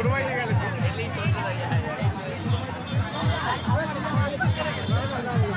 Thank you.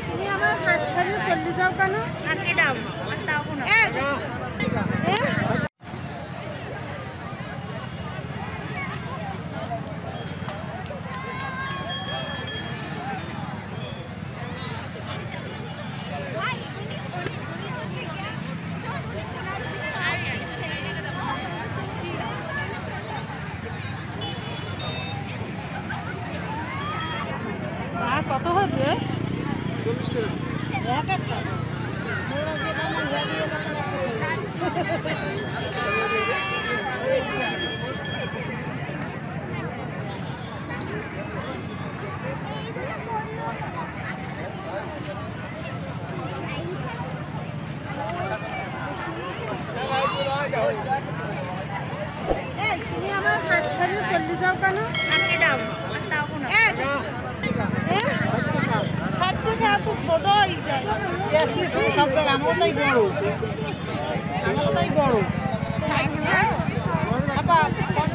তুমি আমার হাত ছাড়িয়ে চল্লি যাও কেন এই, আর আমার হাত ধরে চল্লিশ যাও কেন দাও ষাট টাকা এত ছোট হয়ে যায় সব জায়গায় আমারটাই বড় বড় পঞ্চাশ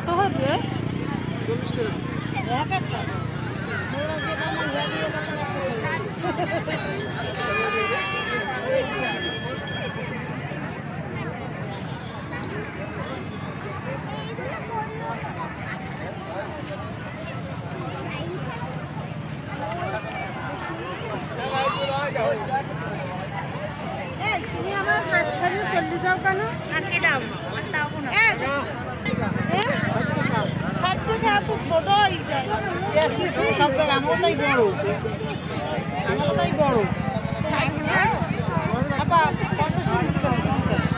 কত হচ্ছে চল্লিশ টাকা এক একটা এই আমারটাই বড় আমারটাই বড় আপা পঞ্চাশ টাকা